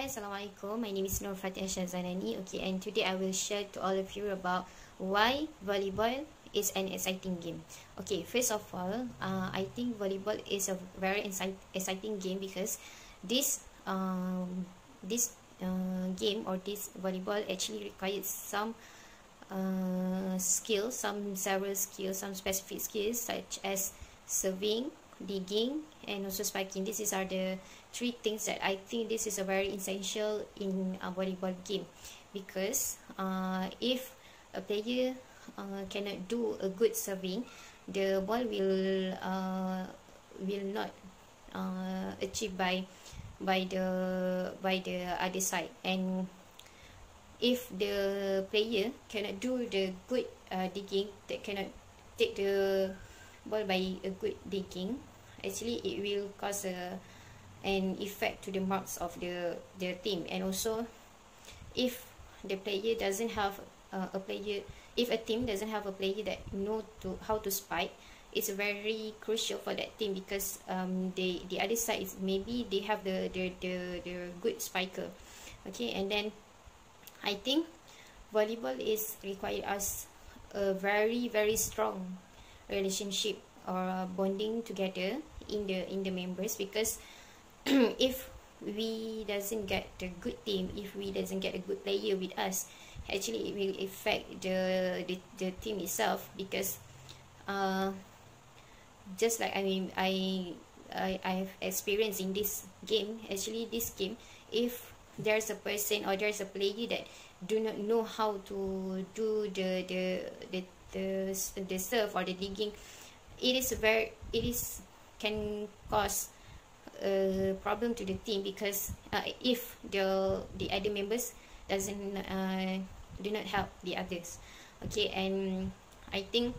Hi, Assalamualaikum. My name is Nur Fatih Shazanani. Okay, and today I will share to all of you about why volleyball is an exciting game. Okay, first of all, uh, I think volleyball is a very exciting game because this um, this uh, game or this volleyball actually requires some uh, skills, some several skills, some specific skills such as serving, digging and also spiking. These are the three things that I think this is a very essential in a volleyball game. Because uh, if a player uh, cannot do a good serving the ball will uh, will not uh, achieve by by the by the other side. And if the player cannot do the good uh, digging that cannot take the ball by a good digging actually it will cause a an effect to the marks of the the team. And also if the player doesn't have uh, a player if a team doesn't have a player that know to how to spike it's very crucial for that team because um they the other side is maybe they have the the the, the good spiker. Okay and then i think volleyball is require us a very very strong relationship or bonding together in the in the members because if we doesn't get the good team if we doesn't get a good player with us actually it will affect the the, the team itself because uh just like i mean i i i've experienced in this game actually this game if there's a person or there's a player that do not know how to do the the the the, the serve or the digging it is very it is can cause a problem to the team because uh, if the the other members doesn't uh, do not help the others. Okay and i think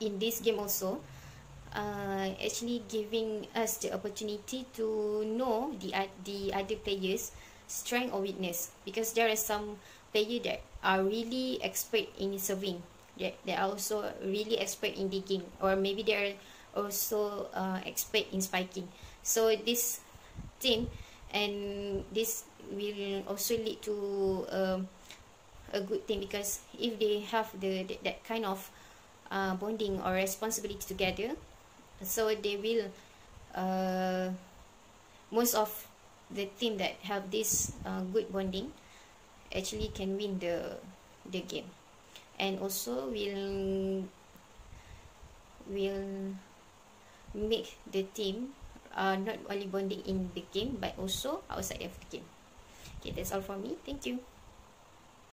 in this game also uh, actually giving us the opportunity to know the the other players strength or weakness because there are some players that are really expert in serving that they are also really expert in digging or maybe they are also uh, expert in spiking. So this team and this will also lead to uh, a good thing because if they have the, the that kind of uh, bonding or responsibility together so they will uh, most of the team that have this uh, good bonding actually can win the the game. And also will make the team uh, not only bonding in the game but also outside of the game. Okay that's all for me. Thank you